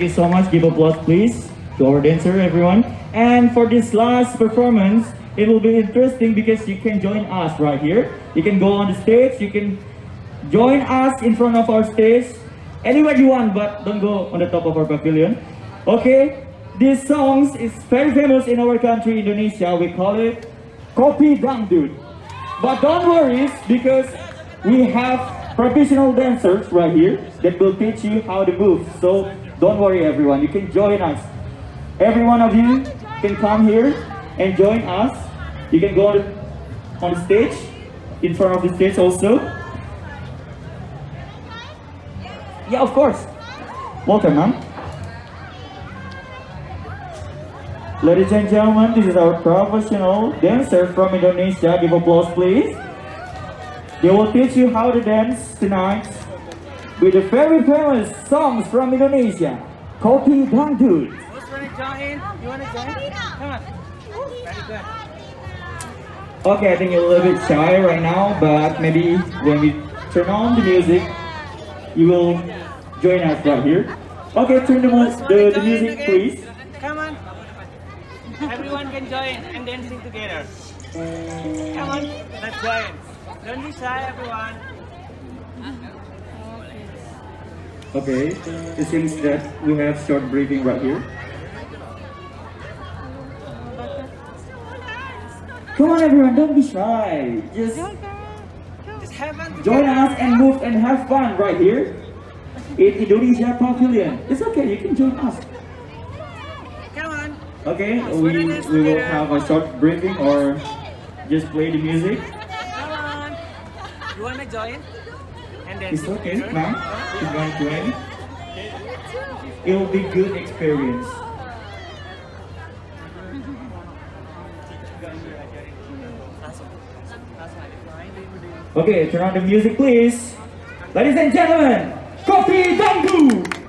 Thank you so much. Give applause, please, to our dancer, everyone. And for this last performance, it will be interesting because you can join us right here. You can go on the stage. You can join us in front of our stage anywhere you want, but don't go on the top of our pavilion. Okay, this song is very famous in our country, Indonesia. We call it Kopi Dangdut. But don't worry, because we have professional dancers right here that will teach you how to move. So don't worry, everyone. You can join us. Every one of you can come here and join us. You can go on on stage, in front of the stage also. Yeah, of course. Welcome, ma'am. Ladies and gentlemen, this is our professional dancer from Indonesia. Give applause, please. They will teach you how to dance tonight with the very famous songs from Indonesia, Kopi Dangdut. Who's wanna join? You wanna join? Come on. Very good. Okay, I think you're a little bit shy right now, but maybe when we turn on the music, you will join us right here. Okay, turn the, the, the music, please. Come on. Everyone can join and dancing together. Come on, let's join. Don't be shy, everyone. Okay, it seems that we have short briefing right here. Come on everyone, don't be shy. Just Just have fun join us and move and have fun right here in Indonesia Pavilion. It's okay, you can join us. Come on. Okay, we, we will have a short briefing or just play the music. Come on. You wanna join? It's okay, ma'am. It's going to. It will be good experience. Okay, turn on the music, please. Ladies and gentlemen, Kopi Dangdut.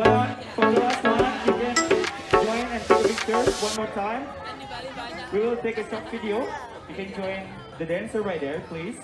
You can join and take a picture one more time. We will take a short video. You can join the dancer right there, please.